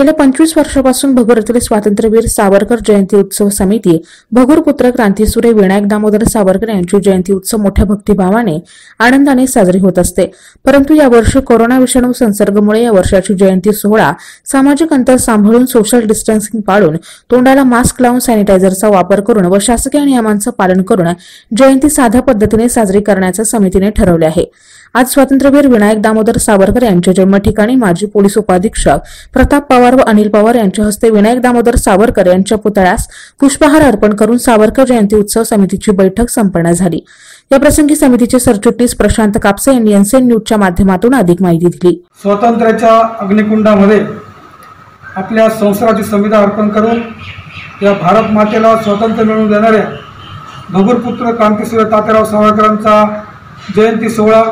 गेल्या पंचवीस वर्षापासून भगूर येथील स्वातंत्र्यवीर सावरकर जयंती उत्सव समिती भगूर पुत्र क्रांतीसूर्य विनायक दामोदर सावरकर यांची जयंती उत्सव मोठ्या भक्तिभावाने आनंदाने साजरी होत असते. परंतु यावर्षी कोरोना विषाणू संसर्गमुळे या वर्षाची जयंती सोहळा सामाजिक अंतर सांभाळून सोशल डिस्टन्सिंग पाळून तोंडाला मास्क लावून सॅनिटायझरचा वापर करून व शासकीय नियमांचं पालन करून जयंती साध्या पद्धतीने साजरी करण्याचं समितीने ठरवले आहे. आज स्वातंत्र्यवीर विनायक दामोदर सावरकर यांच्या जन्म ठिकाणी माजी पोलीस उपाधीक्षक प्रताप पवार व अनिल पवार यांच्या हस्ते विनायक दामोदर सावरकर यांच्या पुतळ्यास पुष्पहार अर्पण करून सावरकर जयंती उत्सव समितीची बैठक संपन्न झाली. या प्रसंगी समितीचे सरचिटणीस प्रशांत कापसे यांनी एनसीएन न्यूजच्या माध्यमातून अधिक माहिती दिली. स्वातंत्र्याच्या अग्निकुंडामध्ये आपल्या संसाराची संविधा अर्पण करून या भारत मातेला स्वातंत्र्य मिळवून देणाऱ्या भगुरपुत्र क्रांतीसूर्य तात्याराव सावरकरांचा जयंती सोहळा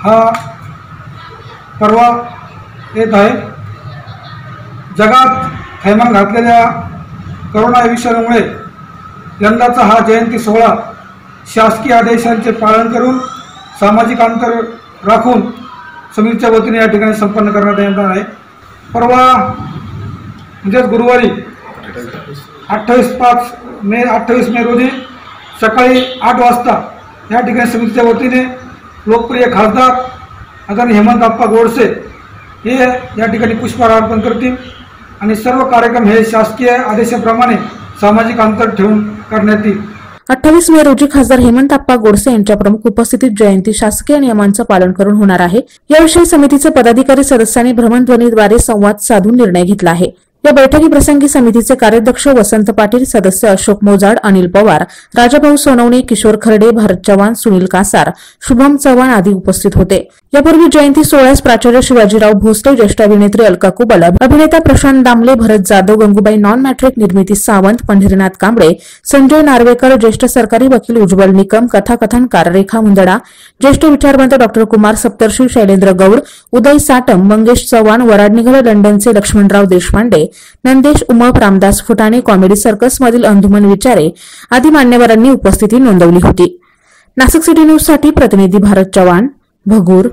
हा परवा येत आहे. जगात थैमान घातलेल्या करोना विषाणूमुळे यंदाचा हा जयंती सोहळा शासकीय आदेशांचे पालन करून सामाजिक अंतर राखून समितीच्या वतीने या ठिकाणी संपन्न करण्यात येणार आहे. परवा म्हणजेच गुरुवारी अठ्ठावीस पाच मे अठ्ठावीस मे रोजी सकाळी आठ वाजता या ठिकाणी समितीच्या वतीने लोकप्रिय खासदार आदरणीय हेमंत अप्पा गोडसे हे या ठिकाणी पुष्पहार अर्पण करतील. आणि सर्व कार्यक्रम हे शासकीय आदेशाप्रमाणे सामाजिक अंतर ठेवून करण्यात येईल. अठ्ठावीस मे रोजी खासदार हेमंत आप्पा गोडसे यांच्या प्रमुख उपस्थितीत जयंती शासकीय नियमांचं पालन करून होणार आहे. याविषयी समितीचे पदाधिकारी सदस्यांनी भ्रमणध्वनीद्वारे संवाद साधून निर्णय घेतला आहे. या बैठकीप्रसंगी समितीचे कार्याध्यक्ष वसंत पाटील सदस्य अशोक मोजाड अनिल पवार राजाभाऊ सोनवणे किशोर खर्डे भारत चव्हाण सुनील कासार शुभम चव्हाण आदी उपस्थित होते. यापूर्वी जयंती सोहळ्यास प्राचार्य शिवाजीराव भोसले ज्येष्ठ अभिनेत्री अलका कुबल अभिनेता प्रशांत दामले भरत जाधव गंगूबाई नॉन मॅट्रिक निर्मिती सावंत पंढरीनाथ कांबळे संजय नार्वेकर ज्येष्ठ सरकारी वकील उज्ज्वल निकम कथाकथनकार रेखा मुंदडा ज्येष्ठ विचारवंत डॉक्टर कुमार सप्तर्षी शैलेंद्र गौड उदय साटम मंगेश चव्हाण वराडनिघळ लंडनचे लक्ष्मणराव देशपांडे नंदेश उमप रामदास फुटाणे कॉमेडी सर्कसमधील अंधुमन विचारे आदी मान्यवरांनी उपस्थिती नोंदवली होती. नाशिक सिटी न्यूजसाठी प्रतिनिधी भारत चव्हाण भगूर.